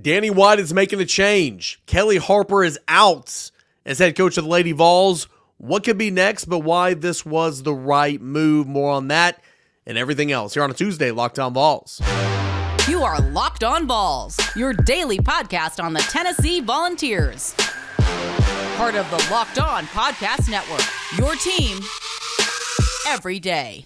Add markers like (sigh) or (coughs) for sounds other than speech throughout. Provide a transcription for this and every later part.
Danny White is making a change. Kellie Harper is out as head coach of the Lady Vols. What could be next, but why this was the right move? More on that and everything else here on a Tuesday, Locked On Vols. You are Locked On Vols, your daily podcast on the Tennessee Volunteers. Part of the Locked On Podcast Network, your team every day.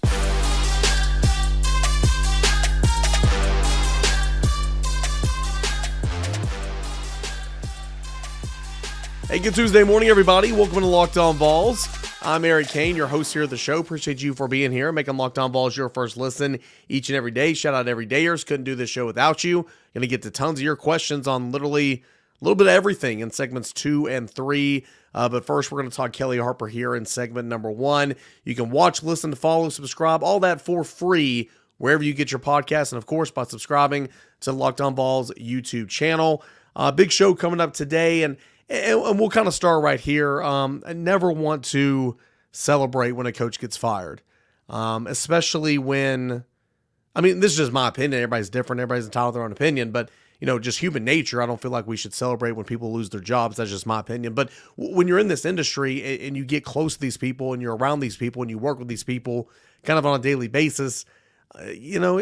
Hey, good Tuesday morning, everybody. Welcome to Locked On Vols. I'm Eric Cain, your host here at the show. Appreciate you for being here, making Locked On Vols your first listen each and every day. Shout out to everydayers. Couldn't do this show without you. Going to get to tons of your questions on literally a little bit of everything in segments two and three. Uh, but first, we're going to talk Kellie Harper here in segment number one. You can watch, listen, follow, subscribe, all that for free wherever you get your podcast. And of course, by subscribing to Locked On Vols YouTube channel. Uh, big show coming up today. And and, and we'll kind of start right here. Um, I never want to celebrate when a coach gets fired, um, especially when, I mean, this is just my opinion. Everybody's different. Everybody's entitled to their own opinion, but you know, just human nature. I don't feel like we should celebrate when people lose their jobs. That's just my opinion. But when you're in this industry and you get close to these people and you're around these people and you work with these people kind of on a daily basis, uh, you know,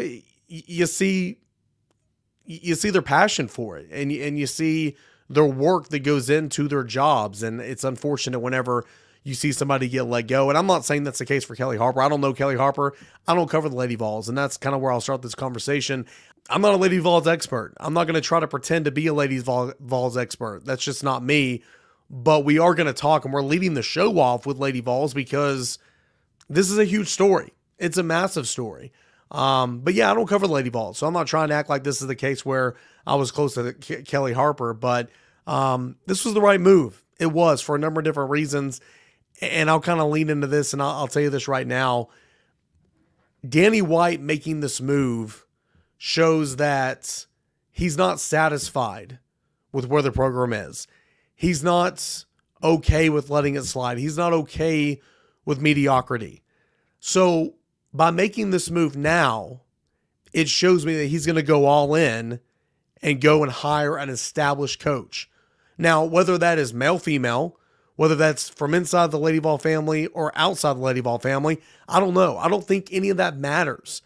you see, you see their passion for it, and and you see their work that goes into their jobs. And it's unfortunate whenever you see somebody get let go. And I'm not saying that's the case for Kellie Harper. I don't know Kellie Harper. I don't cover the Lady Vols. And that's kind of where I'll start this conversation. I'm not a Lady Vols expert. I'm not going to try to pretend to be a Lady Vols expert. That's just not me. But we are going to talk, and we're leading the show off with Lady Vols because this is a huge story. It's a massive story. Um, but yeah, I don't cover the Lady Vols, so I'm not trying to act like this is the case where I was close to K- Kellie Harper, but um, this was the right move. It was for a number of different reasons. And I'll kind of lean into this and I'll, I'll tell you this right now. Danny White making this move shows that he's not satisfied with where the program is. He's not okay with letting it slide. He's not okay with mediocrity. So by making this move now, it shows me that he's going to go all in and go and hire an established coach. Now, whether that is male, female, whether that's from inside the Lady Vol family or outside the Lady Vol family, I don't know. I don't think any of that matters.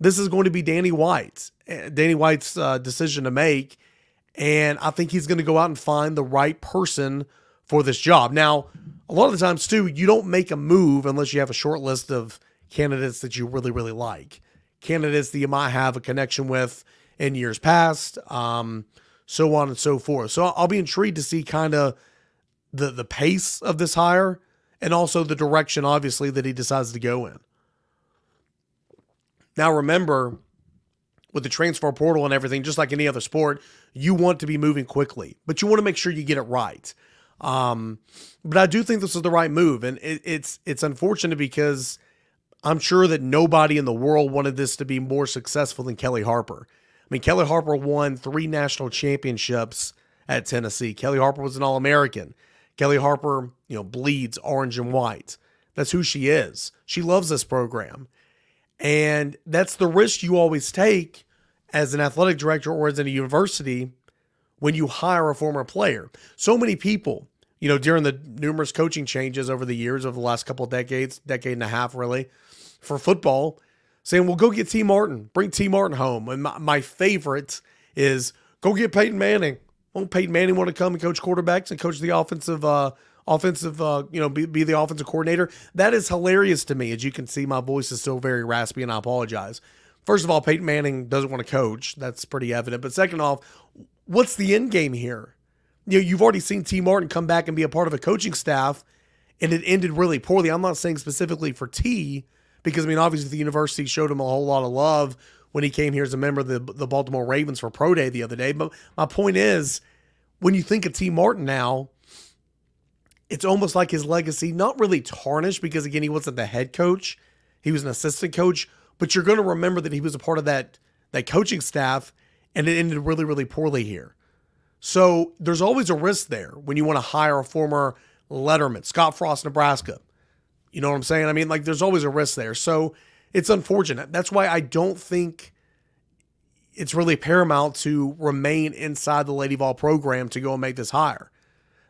This is going to be Danny White's eh, Danny White's uh, decision to make, and I think he's going to go out and find the right person for this job. Now, a lot of the times too, you don't make a move unless you have a short list of candidates that you really, really like, candidates that you might have a connection with in years past, um, so on and so forth. So I'll be intrigued to see kind of the the pace of this hire and also the direction, obviously, that he decides to go in. Now, remember, with the transfer portal and everything, just like any other sport, you want to be moving quickly, but you want to make sure you get it right. Um, but I do think this is the right move, and it, it's it's unfortunate because I'm sure that nobody in the world wanted this to be more successful than Kellie Harper. Mean, Kellie Harper won three national championships at Tennessee. Kellie Harper was an All American. Kellie Harper, you know, bleeds orange and white. That's who she is. She loves this program. And that's the risk you always take as an athletic director or as in a university when you hire a former player. So many people, you know, during the numerous coaching changes over the years, over the last couple decades, decade and a half really, for football, saying, well, go get Tee Martin, bring Tee Martin home. And my, my favorite is go get Peyton Manning. Won't Peyton Manning want to come and coach quarterbacks and coach the offensive, uh, offensive, uh, you know, be, be the offensive coordinator? That is hilarious to me. As you can see, my voice is still very raspy, and I apologize. First of all, Peyton Manning doesn't want to coach. That's pretty evident. But second off, what's the end game here? You know, you've already seen Tee Martin come back and be a part of a coaching staff, and it ended really poorly. I'm not saying specifically for T, because I mean, obviously the university showed him a whole lot of love when he came here as a member of the the Baltimore Ravens for pro day the other day. But my point is, when you think of Tee Martin now, it's almost like his legacy not really tarnished because again he wasn't the head coach, he was an assistant coach, but you're going to remember that he was a part of that that coaching staff, and it ended really really poorly here. So there's always a risk there when you want to hire a former Letterman, Scott Frost, Nebraska. You know what I'm saying? I mean, like there's always a risk there. So it's unfortunate. That's why I don't think it's really paramount to remain inside the Lady Vol program to go and make this hire.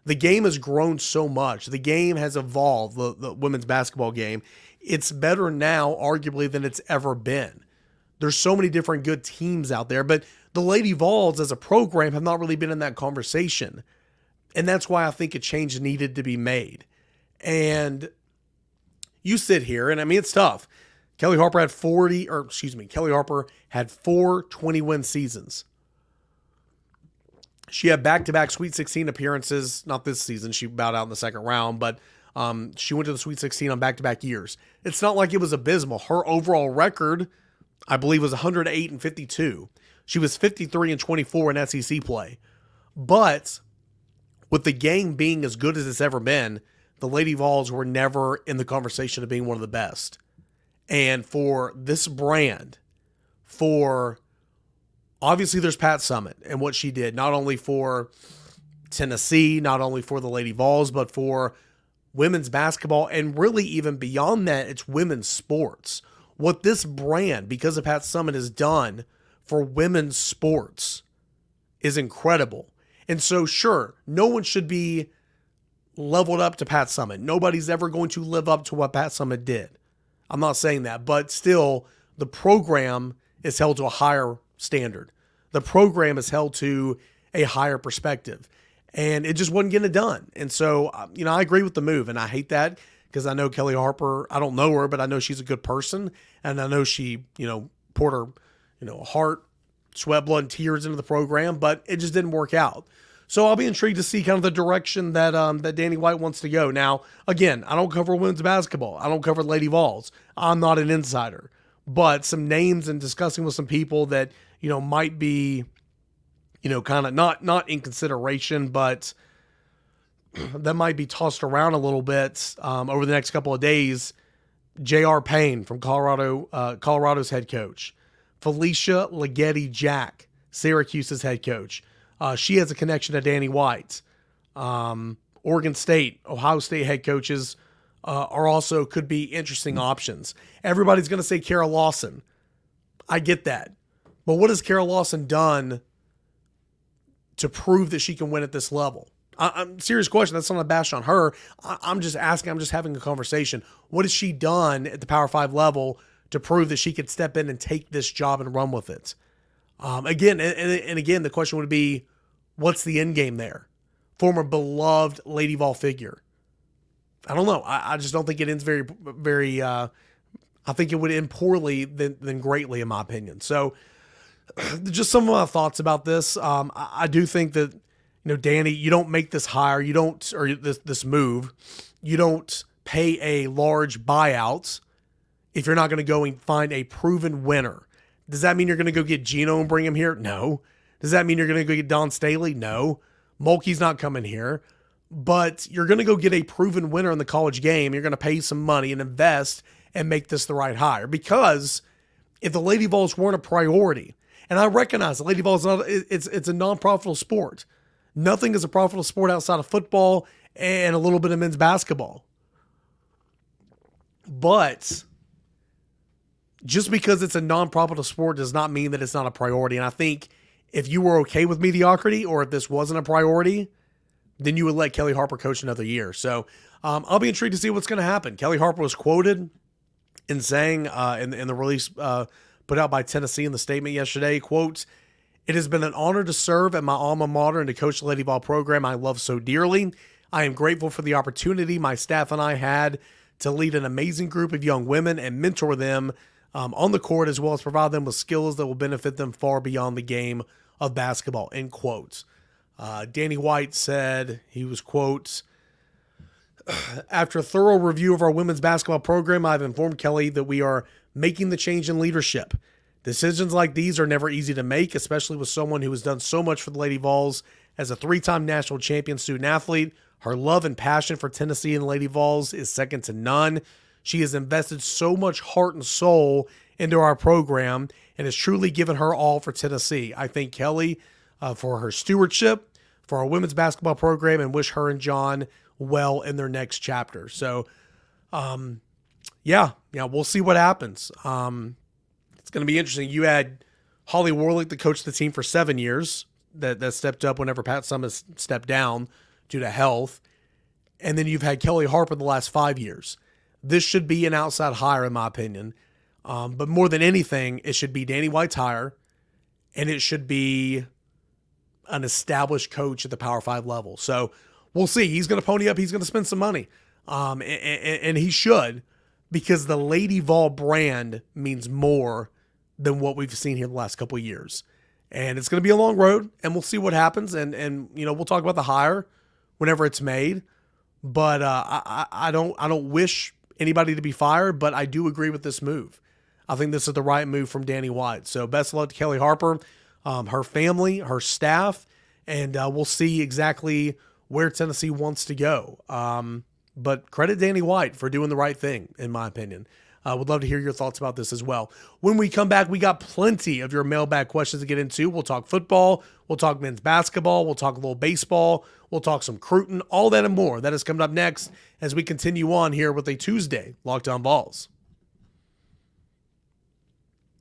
The game has grown so much. The game has evolved, the, the women's basketball game. It's better now, arguably, than it's ever been. There's so many different good teams out there, but the Lady Vols as a program have not really been in that conversation. And that's why I think a change needed to be made. And you sit here, and I mean, it's tough. Kellie Harper had 40, or excuse me, Kellie Harper had four 20 win seasons. She had back to back Sweet 16 appearances, not this season. She bowed out in the second round, but um, she went to the Sweet 16 on back to back years. It's not like it was abysmal. Her overall record, I believe, was 108 and 52. She was 53 and 24 in SEC play. But with the game being as good as it's ever been, the Lady Vols were never in the conversation of being one of the best. And for this brand, for obviously there's Pat Summitt and what she did, not only for Tennessee, not only for the Lady Vols, but for women's basketball and really even beyond that, it's women's sports. What this brand, because of Pat Summitt, has done for women's sports is incredible. And so, sure, no one should be leveled up to Pat Summitt. Nobody's ever going to live up to what Pat Summitt did. I'm not saying that, but still, the program is held to a higher standard. The program is held to a higher perspective. And it just wasn't getting it done. And so, uh, you know, I agree with the move, and I hate that because I know Kellie Harper. I don't know her, but I know she's a good person, and I know she, you know, poured her, you know, heart, sweat, blood, and tears into the program, but it just didn't work out. So I'll be intrigued to see kind of the direction that um, that Danny White wants to go. Now, again, I don't cover women's basketball. I don't cover Lady Vols. I'm not an insider, but some names and discussing with some people that you know might be, you know, kind of not not in consideration, but (clears throat) that might be tossed around a little bit um, over the next couple of days. J.R. Payne from Colorado, uh, Colorado's head coach, Felisha Legette Jack, Syracuse's head coach. Uh, she has a connection to Danny White. Um, Oregon State, Ohio State head coaches uh, are also could be interesting options. Everybody's going to say Kara Lawson. I get that. But what has Kara Lawson done to prove that she can win at this level? I, am serious question. That's not a bash on her. I, I'm just asking. I'm just having a conversation. What has she done at the Power Five level to prove that she could step in and take this job and run with it? Um, again, and, and again, the question would be, What's the end game there? Former beloved Lady Vol figure. I don't know. I, I just don't think it ends very, very. Uh, I think it would end poorly than, than greatly, in my opinion. So, (clears throat) just some of my thoughts about this. Um, I, I, do think that you know, Danny, you don't make this hire, you don't, or this this move, you don't pay a large buyout if you're not going to go and find a proven winner. Does that mean you're going to go get Gino and bring him here? No. Does that mean you're going to go get Dawn Staley? No. Mulkey's not coming here. But you're going to go get a proven winner in the college game. You're going to pay some money and invest and make this the right hire. Because if the Lady Vols weren't a priority, and I recognize the Lady Vols not it's it's a non-profitable sport. Nothing is a profitable sport outside of football and a little bit of men's basketball. But just because it's a non-profitable sport does not mean that it's not a priority. And I think if you were okay with mediocrity or if this wasn't a priority, then you would let Kellie Harper coach another year. So um, I'll be intrigued to see what's going to happen. Kellie Harper was quoted in saying uh, in, in the release uh, put out by Tennessee in the statement yesterday, quote, it has been an honor to serve at my alma mater and to coach the Lady Vol program I love so dearly. I am grateful for the opportunity my staff and I had to lead an amazing group of young women and mentor them um, on the court as well as provide them with skills that will benefit them far beyond the game of basketball, end quotes. Uh, Danny White said he was, quotes, (sighs) after a thorough review of our women's basketball program, I've informed Kellie that we are making the change in leadership. Decisions like these are never easy to make, especially with someone who has done so much for the Lady Vols as a three time national champion student athlete. Her love and passion for Tennessee and Lady Vols is second to none. She has invested so much heart and soul into our program and has truly given her all for Tennessee. I thank Kellie uh, for her stewardship for our women's basketball program and wish her and John well in their next chapter. So, um, yeah, yeah, we'll see what happens. Um, it's going to be interesting. You had Holly Warlick, the coach of the team for seven years, that, that stepped up whenever Pat Summitt stepped down due to health. And then you've had Kellie Harper the last five years. This should be an outside hire, in my opinion. Um, but more than anything, it should be Danny White's hire, and it should be an established coach at the Power Five level. So we'll see. He's going to pony up. He's going to spend some money, um, and, and, and he should, because the Lady Vol brand means more than what we've seen here the last couple of years. And it's going to be a long road, and we'll see what happens. And and you know we'll talk about the hire whenever it's made. But uh, I I don't I don't wish anybody to be fired, but I do agree with this move. I think this is the right move from Danny White. So best of luck to Kellie Harper, um, her family, her staff, and uh, we'll see exactly where Tennessee wants to go. Um, but credit Danny White for doing the right thing, in my opinion. Uh, would love to hear your thoughts about this as well. When we come back, we got plenty of your mailbag questions to get into. We'll talk football, we'll talk men's basketball, we'll talk a little baseball, we'll talk some Cruton, all that and more. That is coming up next as we continue on here with a Tuesday Lockdown On Vols.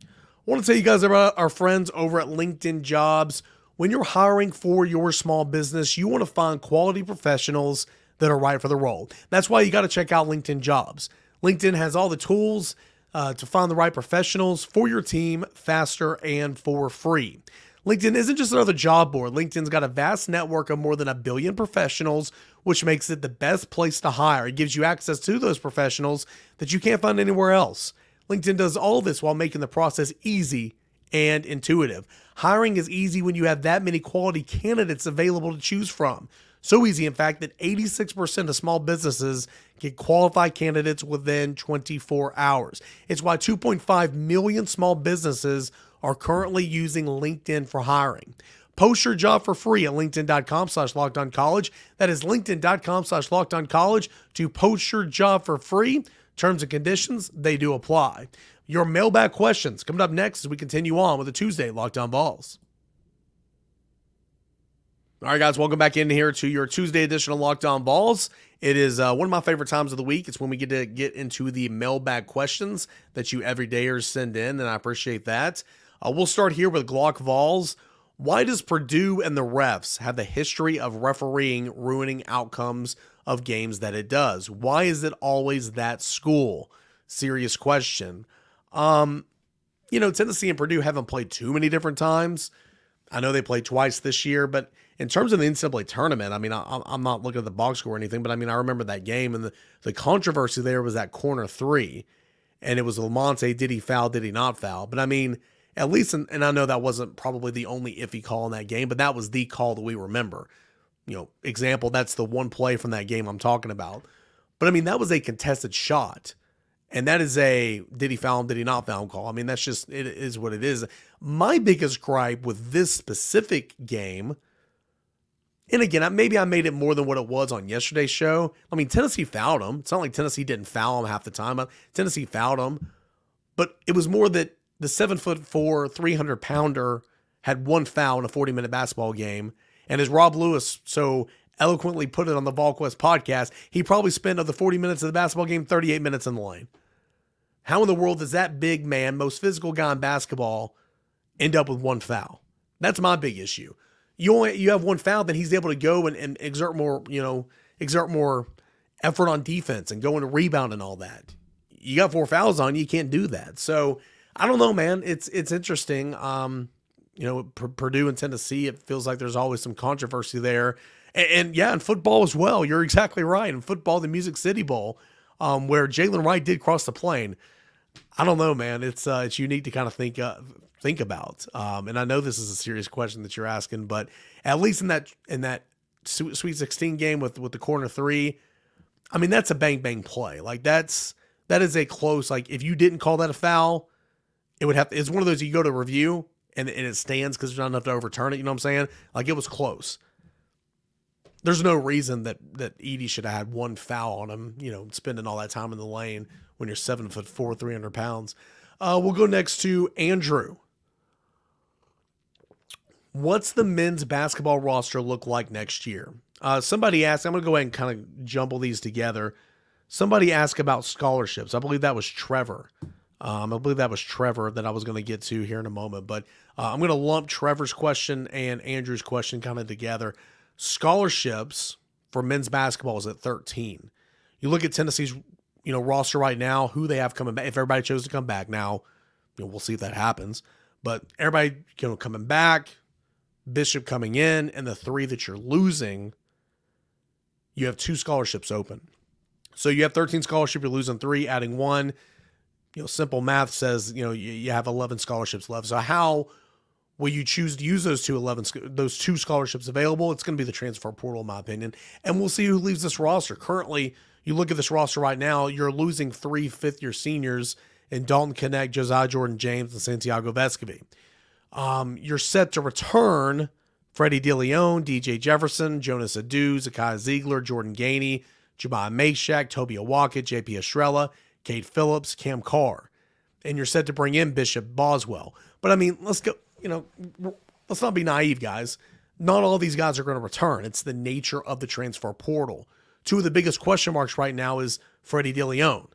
I want to tell you guys about our friends over at LinkedIn Jobs. When you're hiring for your small business, you want to find quality professionals that are right for the role. That's why you got to check out LinkedIn Jobs. LinkedIn has all the tools uh, to find the right professionals for your team faster and for free. LinkedIn isn't just another job board. LinkedIn's got a vast network of more than a billion professionals, which makes it the best place to hire. It gives you access to those professionals that you can't find anywhere else. LinkedIn does all this while making the process easy and intuitive. Hiring is easy when you have that many quality candidates available to choose from. So easy, in fact, that 86% of small businesses get qualified candidates within 24 hours. It's why 2.5 million small businesses are currently using LinkedIn for hiring. Post your job for free at linkedin.com slash college. That is linkedin.com slash college to post your job for free. Terms and conditions, they do apply. Your mailbag questions coming up next as we continue on with the Tuesday Locked On Vols. All right, guys, welcome back in here to your Tuesday edition of Locked On Vols. It is uh, one of my favorite times of the week. It's when we get to get into the mailbag questions that you everydayers send in, and I appreciate that. Uh, we'll start here with Glock Vols. Why does Purdue and the refs have the history of refereeing ruining outcomes of games that it does? Why is it always that school? Serious question. Um, you know, Tennessee and Purdue haven't played too many different times. I know they played twice this year, but in terms of the NCAA tournament, I mean, I, am not looking at the box score or anything, but I mean, I remember that game and the, the controversy there was that corner three, and it was Lamonte, did he foul, did he not foul? But I mean, at least, in, and I know that wasn't probably the only iffy call in that game, but that was the call that we remember. You know, example, that's the one play from that game I'm talking about. But I mean, that was a contested shot. And that is a did he foul him, did he not foul him call. I mean, that's just, it is what it is. My biggest gripe with this specific game and again, maybe I made it more than what it was on yesterday's show. I mean, Tennessee fouled him. It's not like Tennessee didn't foul him half the time. Uh, Tennessee fouled him, but it was more that the seven foot four, 300 pounder had one foul in a 40 minute basketball game. And as Rob Lewis so eloquently put it on the VolQuest podcast, he probably spent of the 40 minutes of the basketball game, 38 minutes in the lane. How in the world does that big man, most physical guy in basketball, end up with one foul? That's my big issue you only you have one foul, then he's able to go and, and exert more, you know, exert more effort on defense and go into rebound and all that. You got four fouls on you, you can't do that. So I don't know, man. It's it's interesting. Um, you know, P- Purdue and Tennessee, it feels like there's always some controversy there. And, and yeah, in football as well. You're exactly right. In football, the Music City Bowl, um, where Jaylen Wright did cross the plane. I don't know, man. It's uh, it's unique to kind of think uh, think about. Um, and I know this is a serious question that you're asking, but at least in that in that Sweet 16 game with with the corner three, I mean that's a bang bang play. Like that's that is a close. Like if you didn't call that a foul, it would have. It's one of those you go to review and and it stands because there's not enough to overturn it. You know what I'm saying? Like it was close. There's no reason that that Edey should have had one foul on him. You know, spending all that time in the lane when you're seven foot four, 300 pounds. Uh, we'll go next to Andrew. What's the men's basketball roster look like next year? Uh, somebody asked, I'm to go ahead and kind of jumble these together. Somebody asked about scholarships. I believe that was Trevor. Um, I believe that was Trevor that I was going to get to here in a moment, but uh, I'm going to lump Trevor's question and Andrew's question kind of together. Scholarships for men's basketball is at 13. You look at Tennessee's you know roster right now, who they have coming back. If everybody chose to come back now, you know, we'll see if that happens. But everybody you know coming back, Bishop coming in, and the three that you're losing, you have two scholarships open. So you have 13 scholarship, you're losing three, adding one you know, simple math says, you know, you, you have 11 scholarships left. So how will you choose to use those two 11 those two scholarships available? It's going to be the transfer portal in my opinion. And we'll see who leaves this roster. Currently, you look at this roster right now, you're losing three fifth year seniors in Dalton Knecht, Josiah Jordan James, and Santiago Vescovi. Um, you're set to return Freddie Dilione, DJ Jefferson, Jonas Aidoo, Zakai Zeigler, Jordan Gainey, Jabbar Mashack, Tobe Awaka, JP Estrella, Cade Phillips, Cam Carr, and you're set to bring in Bishop Boswell. But I mean, let's go, you know, let's not be naive, guys. Not all these guys are going to return. It's the nature of the transfer portal. Two of the biggest question marks right now is Freddie Dilione,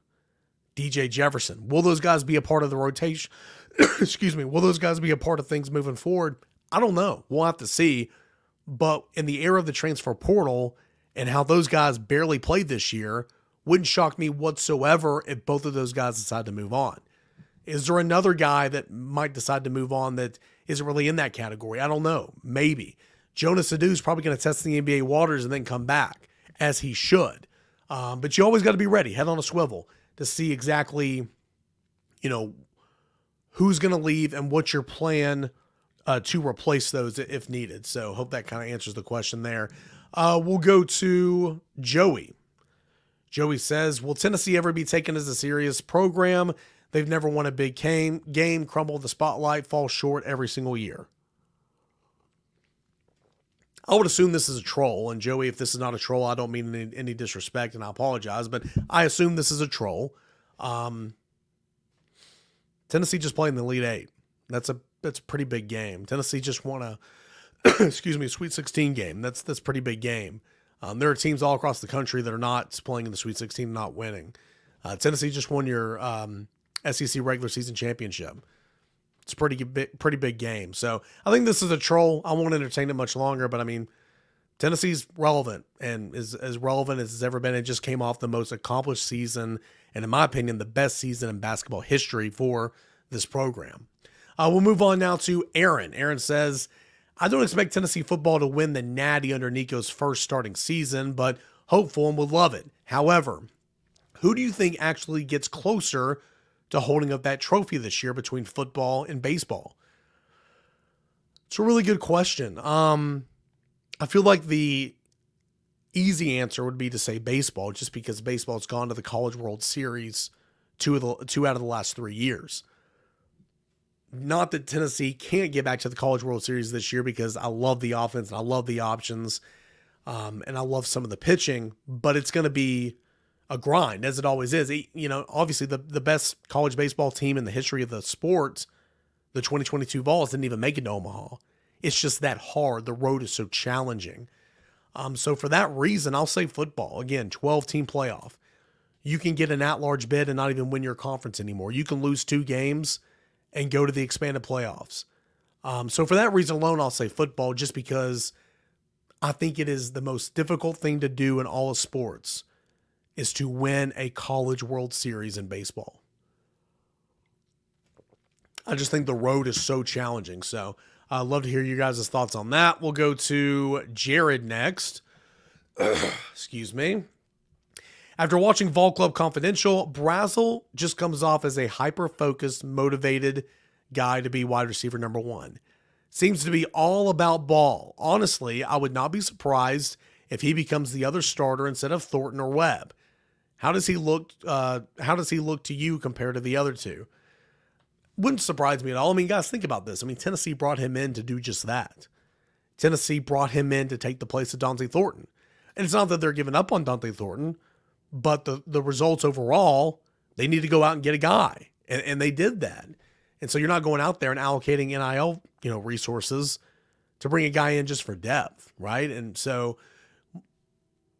DJ Jefferson. Will those guys be a part of the rotation? (coughs) Excuse me. Will those guys be a part of things moving forward? I don't know. We'll have to see. But in the era of the transfer portal and how those guys barely played this year, wouldn't shock me whatsoever if both of those guys decide to move on. Is there another guy that might decide to move on that isn't really in that category? I don't know. Maybe. Jonas Aidoo is probably going to test the NBA waters and then come back, as he should. Um, but you always got to be ready, head on a swivel, to see exactly, you know, who's going to leave and what's your plan uh, to replace those if needed. So hope that kind of answers the question there. Uh, we'll go to Joey. Joey says, Will Tennessee ever be taken as a serious program? They've never won a big game, game crumble the spotlight, fall short every single year. I would assume this is a troll. And Joey, if this is not a troll, I don't mean any, any disrespect and I apologize, but I assume this is a troll. Um, Tennessee just playing the Elite Eight. That's a that's a pretty big game. Tennessee just won a (clears throat) excuse me, Sweet 16 game. That's that's pretty big game. Um, there are teams all across the country that are not playing in the Sweet 16, not winning. Uh, Tennessee just won your um, SEC regular season championship. It's a pretty big, pretty big game. So I think this is a troll. I won't entertain it much longer, but I mean, Tennessee's relevant and is as relevant as it's ever been. It just came off the most accomplished season, and in my opinion, the best season in basketball history for this program. Uh, we'll move on now to Aaron. Aaron says I don't expect Tennessee football to win the Natty under Nico's first starting season, but hopeful and would love it. However, who do you think actually gets closer to holding up that trophy this year between football and baseball? It's a really good question. Um, I feel like the easy answer would be to say baseball, just because baseball's gone to the College World Series two of the two out of the last three years not that Tennessee can't get back to the College World Series this year because I love the offense and I love the options um, and I love some of the pitching, but it's going to be a grind as it always is. You know, obviously the, the best college baseball team in the history of the sport, the 2022 Vols, didn't even make it to Omaha. It's just that hard. The road is so challenging. Um, so for that reason, I'll say football. Again, 12 team playoff. You can get an at large bid and not even win your conference anymore. You can lose two games and go to the expanded playoffs. Um, so for that reason alone, I'll say football, just because I think it is the most difficult thing to do in all of sports is to win a college World Series in baseball. I just think the road is so challenging. So I'd love to hear you guys' thoughts on that. We'll go to Jared next. (clears throat) Excuse me. After watching Vol Club Confidential, Brazzell just comes off as a hyper focused, motivated guy to be wide receiver number one. Seems to be all about ball. Honestly, I would not be surprised if he becomes the other starter instead of Thornton or Webb. How does he look? Uh, how does he look to you compared to the other two? Wouldn't surprise me at all. I mean, guys, think about this. I mean, Tennessee brought him in to do just that. Tennessee brought him in to take the place of Dont'e Thornton. And it's not that they're giving up on Dont'e Thornton but the the results overall, they need to go out and get a guy, and, and they did that. And so you're not going out there and allocating NIL, you know, resources to bring a guy in just for depth, right? And so,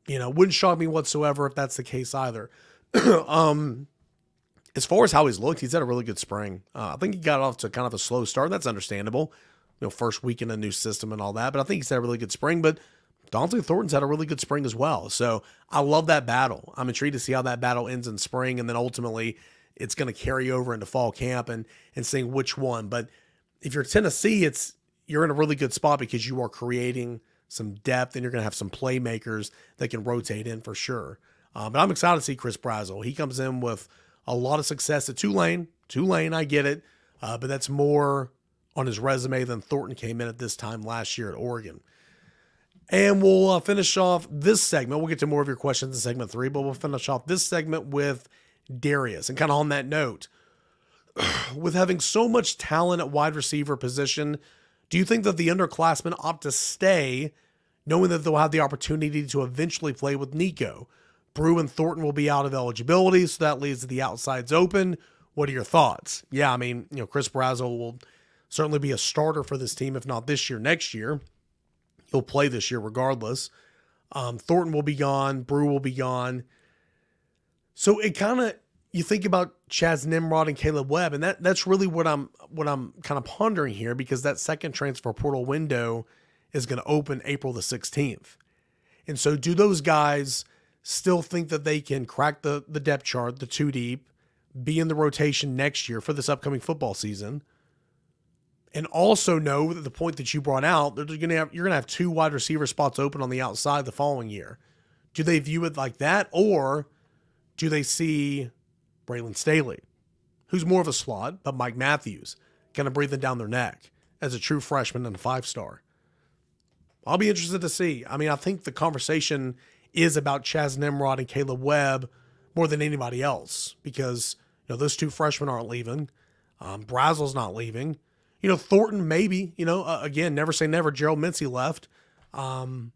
you know, wouldn't shock me whatsoever if that's the case either. (clears throat) um, as far as how he's looked, he's had a really good spring. Uh, I think he got off to kind of a slow start. That's understandable. You know, first week in a new system and all that. But I think he's had a really good spring. But Dont'e Thornton's had a really good spring as well. So I love that battle. I'm intrigued to see how that battle ends in spring. And then ultimately it's going to carry over into fall camp and, and seeing which one. But if you're Tennessee, it's you're in a really good spot because you are creating some depth and you're going to have some playmakers that can rotate in for sure. Uh, but I'm excited to see Chris Brazzell. He comes in with a lot of success at Tulane. Tulane, I get it, uh, but that's more on his resume than Thornton came in at this time last year at Oregon. And we'll uh, finish off this segment. We'll get to more of your questions in segment three, but we'll finish off this segment with Darius. And kind of on that note, (clears throat) with having so much talent at wide receiver position, do you think that the underclassmen opt to stay, knowing that they'll have the opportunity to eventually play with Nico? Brew and Thornton will be out of eligibility, so that leaves the outsides open. What are your thoughts? Yeah, I mean, you know, Chris Brazzell will certainly be a starter for this team, if not this year, next year. He'll play this year regardless. Um, Thornton will be gone. Brew will be gone. So it kind of you think about Chas Nimrod and Kaleb Webb, and that that's really what I'm what I'm kind of pondering here because that second transfer portal window is going to open April the 16th. And so do those guys still think that they can crack the the depth chart, the two deep, be in the rotation next year for this upcoming football season? And also know that the point that you brought out, to have you're going to have two wide receiver spots open on the outside the following year. Do they view it like that or do they see Braylon Staley, who's more of a slot, but Mike Matthews kind of breathing down their neck as a true freshman and a five star. I'll be interested to see. I mean, I think the conversation is about Chas Nimrod and Kaleb Webb more than anybody else because you know those two freshmen aren't leaving. Um, Brazzell's not leaving. You know Thornton maybe. You know uh, again, never say never. Gerald Mincey left. Um,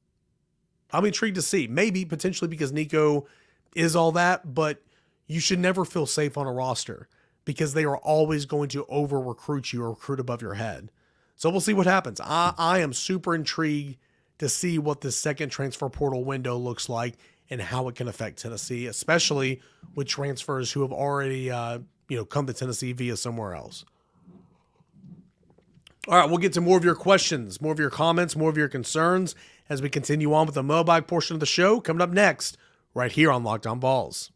I'm intrigued to see maybe potentially because Nico is all that, but you should never feel safe on a roster because they are always going to over recruit you or recruit above your head. So we'll see what happens. I, I am super intrigued to see what this second transfer portal window looks like and how it can affect Tennessee, especially with transfers who have already uh, you know come to Tennessee via somewhere else. All right, we'll get to more of your questions, more of your comments, more of your concerns as we continue on with the mailbag portion of the show coming up next, right here on Locked On Vols.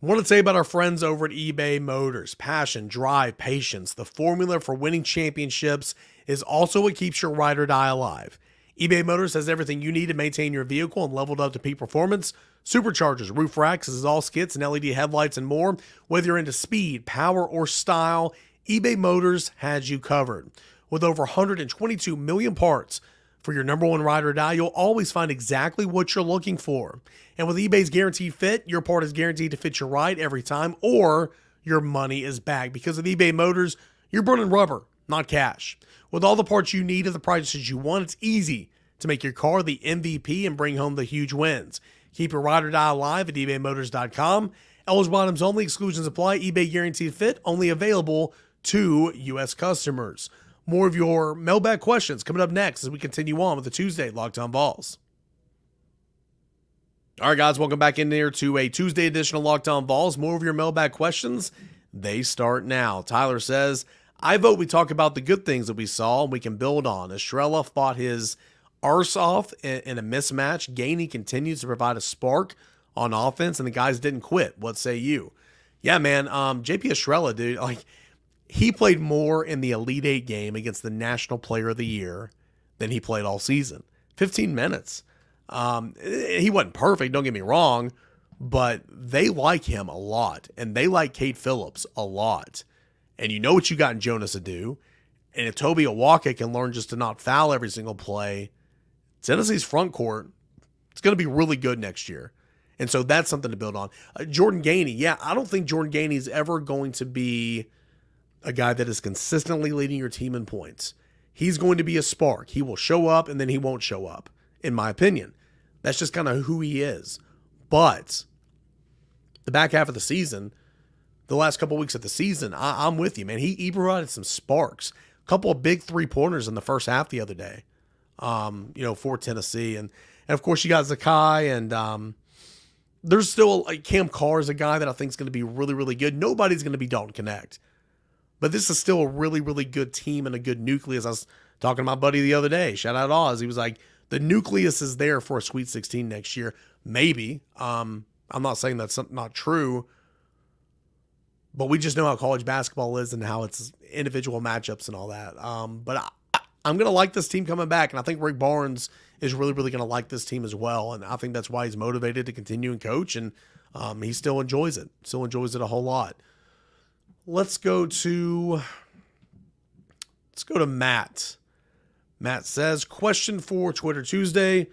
What to say about our friends over at eBay Motors? Passion, drive, patience. The formula for winning championships is also what keeps your ride or die alive. eBay Motors has everything you need to maintain your vehicle and leveled up to peak performance. Superchargers, roof racks, exhaust kits, and LED headlights and more. Whether you're into speed, power, or style, eBay Motors has you covered. With over 122 million parts, for your number one ride or die, you'll always find exactly what you're looking for. And with eBay's guaranteed fit, your part is guaranteed to fit your ride every time, or your money is back. Because with eBay Motors, you're burning rubber, not cash. With all the parts you need at the prices you want, it's easy to make your car the MVP and bring home the huge wins. Keep your ride or die alive at ebaymotors.com. Eligible items only, exclusions apply. eBay guaranteed fit only available to U.S. customers more of your mailbag questions coming up next as we continue on with the Tuesday Locked On Vols. All right, guys, welcome back in here to a Tuesday edition of Locked On Vols. More of your mailbag questions, they start now. Tyler says, I vote we talk about the good things that we saw and we can build on. Estrella fought his arse off in a mismatch. Gainey continues to provide a spark on offense, and the guys didn't quit. What say you? Yeah, man. Um, JP Estrella, dude, like he played more in the Elite Eight game against the National Player of the Year than he played all season. 15 minutes. Um, he wasn't perfect, don't get me wrong, but they like him a lot, and they like Cade Phillips a lot. And you know what you got in Jonas Aidoo. And if Tobe Awaka can learn just to not foul every single play, Tennessee's front court, it's going to be really good next year. And so that's something to build on. Uh, Jordan Gainey, yeah, I don't think Jordan Gainey is ever going to be a guy that is consistently leading your team in points. He's going to be a spark. He will show up and then he won't show up, in my opinion. That's just kind of who he is. But the back half of the season, the last couple of weeks of the season, I, am with you, man. He, he provided some sparks. A couple of big three pointers in the first half the other day, um, you know, for Tennessee. And, and of course, you got Zakai and um, there's still like Cam Carr is a guy that I think is going to be really, really good. Nobody's going to be Dalton Knecht. but this is still a really, really good team and a good nucleus. I was talking to my buddy the other day. Shout out Oz. He was like, the nucleus is there for a Sweet 16 next year. Maybe. Um, I'm not saying that's not true, but we just know how college basketball is and how it's individual matchups and all that. Um, but I, I'm going to like this team coming back, and I think Rick Barnes is really, really going to like this team as well. And I think that's why he's motivated to continue and coach, and um, he still enjoys it. Still enjoys it a whole lot. Let's go to let's go to Matt. Matt says, question for Twitter Tuesday.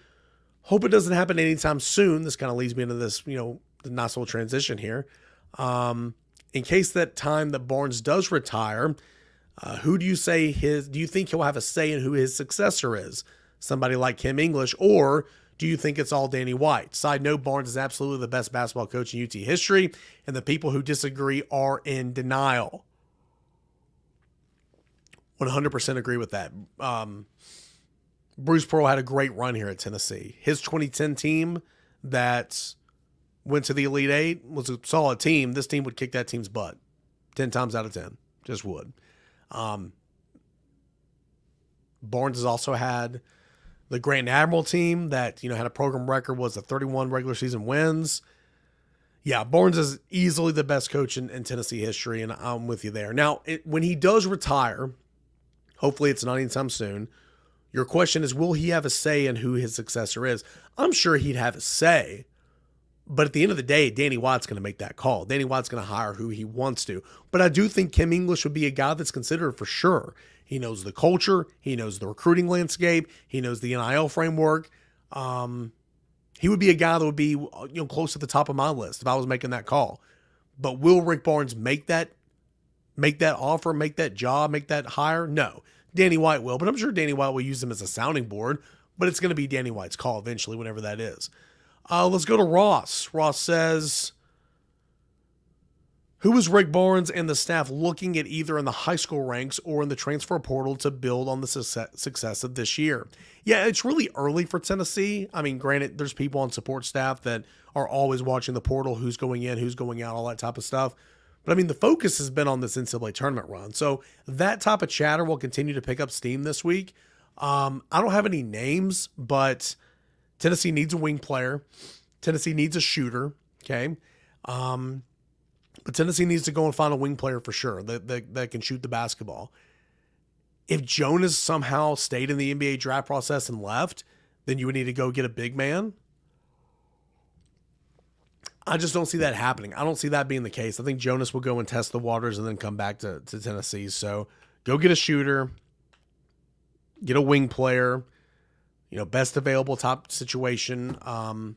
Hope it doesn't happen anytime soon. This kind of leads me into this, you know, the nice little transition here. Um, in case that time that Barnes does retire, uh, who do you say his? Do you think he'll have a say in who his successor is? Somebody like Kim English, or do you think it's all Danny White? Side note: Barnes is absolutely the best basketball coach in UT history, and the people who disagree are in denial. 100% agree with that. Um, Bruce Pearl had a great run here at Tennessee. His 2010 team that went to the Elite Eight was a solid team. This team would kick that team's butt 10 times out of 10. Just would. Um, Barnes has also had the Grant Admiral team that, you know, had a program record, was a 31 regular season wins. Yeah, Barnes is easily the best coach in, in Tennessee history, and I'm with you there. Now, it, when he does retire, hopefully it's not anytime soon. Your question is, will he have a say in who his successor is? I'm sure he'd have a say, but at the end of the day, Danny White's going to make that call. Danny White's going to hire who he wants to. But I do think Kim English would be a guy that's considered for sure. He knows the culture, he knows the recruiting landscape, he knows the NIL framework. Um, he would be a guy that would be you know close to the top of my list if I was making that call. But will Rick Barnes make that make that offer, make that job, make that hire? No. Danny White will, but I'm sure Danny White will use him as a sounding board, but it's going to be Danny White's call eventually, whenever that is. Uh, let's go to Ross. Ross says, Who is Rick Barnes and the staff looking at either in the high school ranks or in the transfer portal to build on the success of this year? Yeah, it's really early for Tennessee. I mean, granted, there's people on support staff that are always watching the portal, who's going in, who's going out, all that type of stuff. But I mean, the focus has been on this NCAA tournament run. So that type of chatter will continue to pick up steam this week. Um, I don't have any names, but Tennessee needs a wing player. Tennessee needs a shooter. Okay. Um, but Tennessee needs to go and find a wing player for sure that, that, that can shoot the basketball. If Jonas somehow stayed in the NBA draft process and left, then you would need to go get a big man. I just don't see that happening. I don't see that being the case. I think Jonas will go and test the waters and then come back to, to Tennessee. So go get a shooter, get a wing player, you know, best available top situation. Um,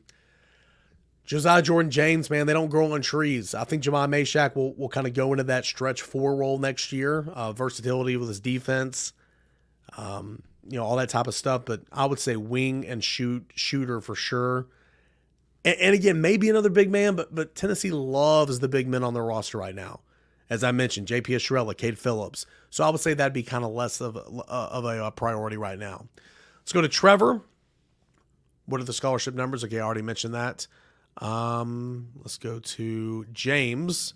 Josiah Jordan James, man, they don't grow on trees. I think Jahmai Mashack will, will kind of go into that stretch four role next year. Uh, versatility with his defense, um, you know, all that type of stuff. But I would say wing and shoot shooter for sure. And, and again, maybe another big man, but but Tennessee loves the big men on their roster right now. As I mentioned, JP Estrella, Cade Phillips. So I would say that'd be kind of less of a, of a priority right now. Let's go to Trevor. What are the scholarship numbers? Okay, I already mentioned that. Um, let's go to James.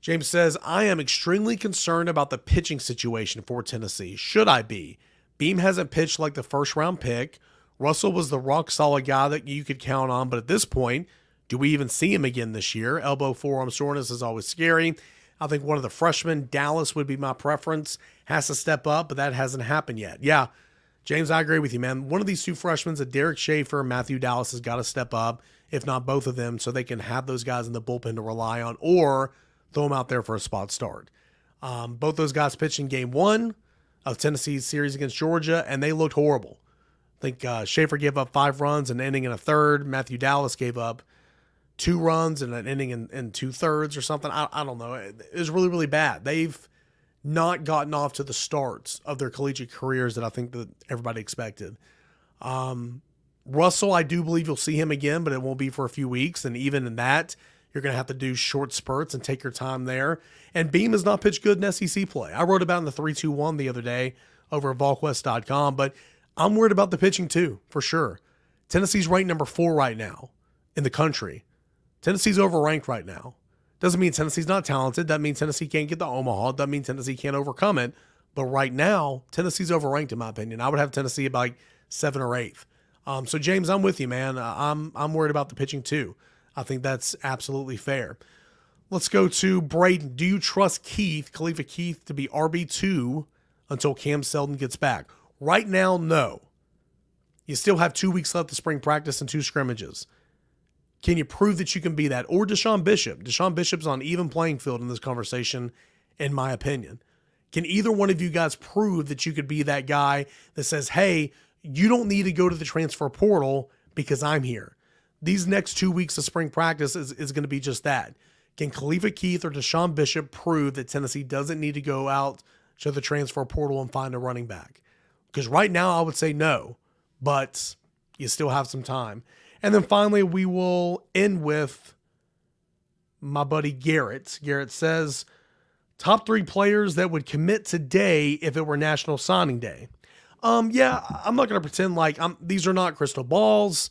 James says, I am extremely concerned about the pitching situation for Tennessee. Should I be? Beam hasn't pitched like the first round pick. Russell was the rock solid guy that you could count on, but at this point, do we even see him again this year? Elbow forearm soreness is always scary. I think one of the freshmen, Dallas, would be my preference. Has to step up, but that hasn't happened yet. Yeah, James, I agree with you, man. One of these two freshmen, a Derek Schaefer, Matthew Dallas, has got to step up, if not both of them, so they can have those guys in the bullpen to rely on or throw them out there for a spot start. Um, both those guys pitched in game one of Tennessee's series against Georgia, and they looked horrible. I think uh, Schaefer gave up five runs and ending in a third. Matthew Dallas gave up two runs and an ending in, in two thirds or something. I, I don't know. It, it was really, really bad. They've not gotten off to the starts of their collegiate careers that I think that everybody expected. Um, Russell, I do believe you'll see him again, but it won't be for a few weeks. And even in that, you're going to have to do short spurts and take your time there. And Beam has not pitched good in SEC play. I wrote about in the 321 the other day over at VolQuest.com, but I'm worried about the pitching too, for sure. Tennessee's ranked number four right now in the country. Tennessee's overranked right now. Doesn't mean Tennessee's not talented. That means Tennessee can't get the Omaha. That means Tennessee can't overcome it. But right now, Tennessee's overranked in my opinion. I would have Tennessee about like seven or eighth. Um, so James, I'm with you, man. Uh, I'm I'm worried about the pitching too. I think that's absolutely fair. Let's go to Braden. Do you trust Keith, Khalifa Keith, to be RB two until Cam Seldon gets back? Right now, no. You still have two weeks left of spring practice and two scrimmages. Can you prove that you can be that? Or DeSean Bishop. DeSean Bishop's on even playing field in this conversation, in my opinion. Can either one of you guys prove that you could be that guy that says, hey, you don't need to go to the transfer portal because I'm here? These next two weeks of spring practice is, is going to be just that. Can Khalifa Keith or DeSean Bishop prove that Tennessee doesn't need to go out to the transfer portal and find a running back? Because right now I would say no, but you still have some time. And then finally, we will end with my buddy Garrett. Garrett says, top three players that would commit today if it were National Signing Day. Um, yeah, I'm not going to pretend like I'm, these are not crystal balls.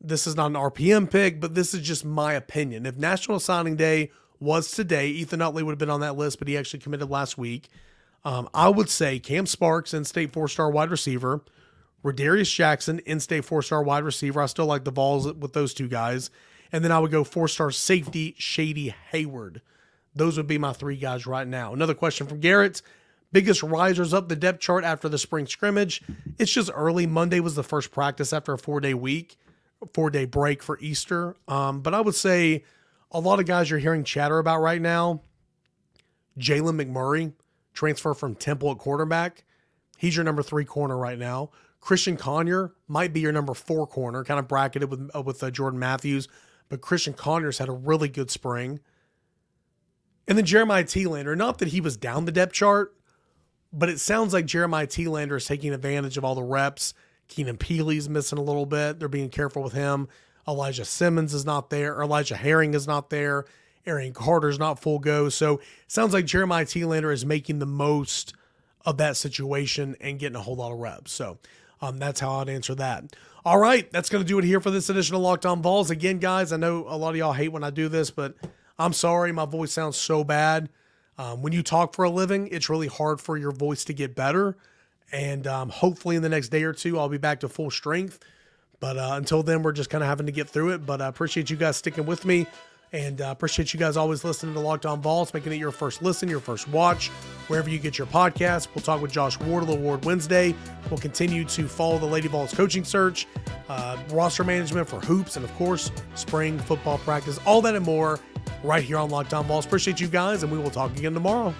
This is not an RPM pick, but this is just my opinion. If National Signing Day was today, Ethan Utley would have been on that list, but he actually committed last week. Um, I would say Cam Sparks, in state four star wide receiver. Radarious Jackson, in-state four-star wide receiver. I still like the balls with those two guys. And then I would go four-star safety, Shady Hayward. Those would be my three guys right now. Another question from Garrett. Biggest risers up the depth chart after the spring scrimmage. It's just early. Monday was the first practice after a four-day week, four-day break for Easter. Um, but I would say a lot of guys you're hearing chatter about right now. Jalen McMurray, transfer from Temple at quarterback. He's your number three corner right now. Christian Conyer might be your number four corner, kind of bracketed with uh, with uh, Jordan Matthews, but Christian Conyers had a really good spring. And then Jeremiah Telander, not that he was down the depth chart, but it sounds like Jeremiah Telander is taking advantage of all the reps. Keenan Pili's missing a little bit. They're being careful with him. Elijah Simmons is not there. Elijah Herring is not there. Arion Carter's not full go. So sounds like Jeremiah Telander is making the most of that situation and getting a whole lot of reps. So um, that's how I'd answer that. All right, that's going to do it here for this edition of Locked On Vols. Again, guys, I know a lot of y'all hate when I do this, but I'm sorry. My voice sounds so bad. Um, when you talk for a living, it's really hard for your voice to get better. And um, hopefully, in the next day or two, I'll be back to full strength. But uh, until then, we're just kind of having to get through it. But I appreciate you guys sticking with me. And uh, appreciate you guys always listening to Locked On Vols, making it your first listen, your first watch, wherever you get your podcast. We'll talk with Josh Wardle Award Wednesday. We'll continue to follow the Lady Vols coaching search, uh, roster management for hoops, and of course, spring football practice, all that and more right here on Locked On Vols. Appreciate you guys, and we will talk again tomorrow.